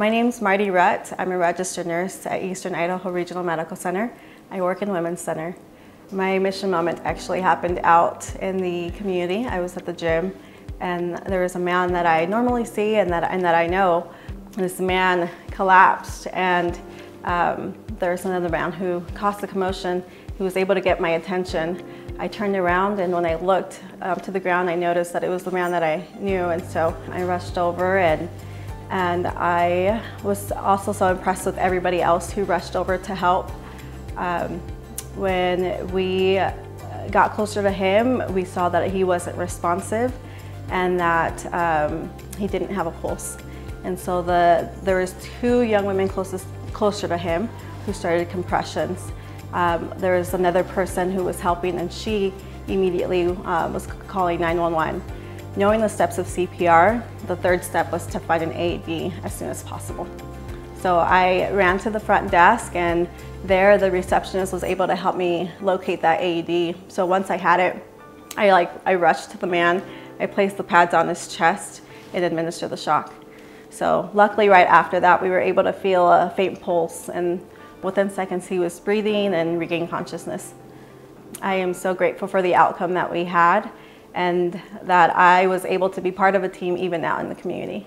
My name's Marde Rutt. I'm a registered nurse at Eastern Idaho Regional Medical Center. I work in Women's Center. My mission moment actually happened out in the community. I was at the gym and there was a man that I normally see and that, and that I know. This man collapsed and um, there was another man who caused the commotion who was able to get my attention. I turned around and when I looked um, to the ground I noticed that it was the man that I knew and so I rushed over and and I was also so impressed with everybody else who rushed over to help. Um, when we got closer to him, we saw that he wasn't responsive and that um, he didn't have a pulse. And so the, there was two young women closest, closer to him who started compressions. Um, there was another person who was helping and she immediately uh, was calling 911. Knowing the steps of CPR, the third step was to find an AED as soon as possible. So I ran to the front desk and there the receptionist was able to help me locate that AED. So once I had it, I like I rushed to the man, I placed the pads on his chest and administered the shock. So luckily right after that we were able to feel a faint pulse and within seconds he was breathing and regained consciousness. I am so grateful for the outcome that we had and that I was able to be part of a team even now in the community.